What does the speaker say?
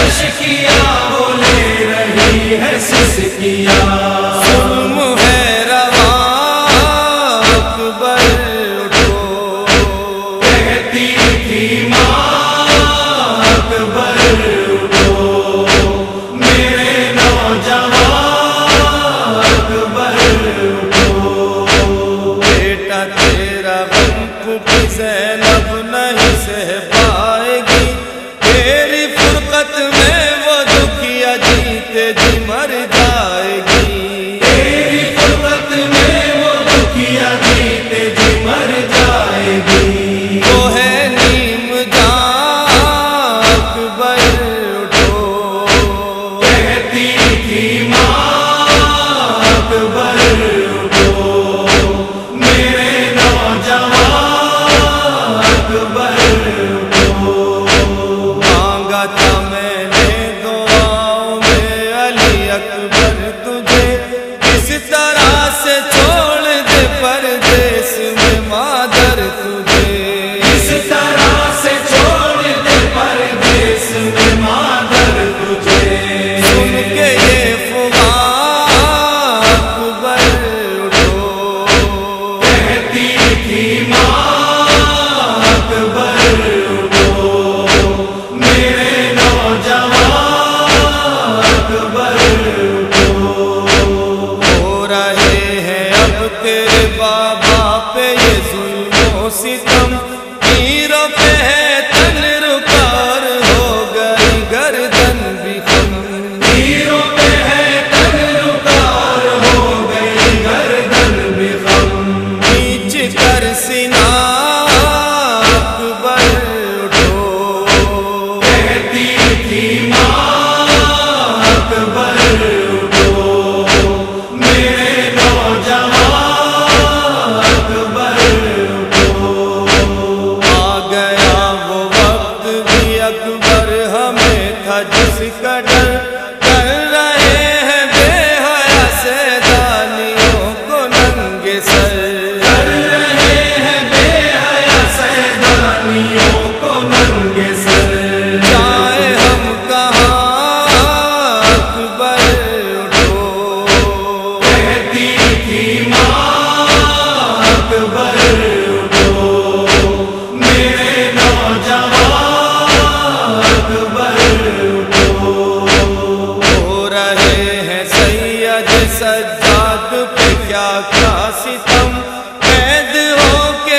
अशकिया हंस बोले रही है सिसकिया। Sit रब पे क्या क्या सितम? कैद हो के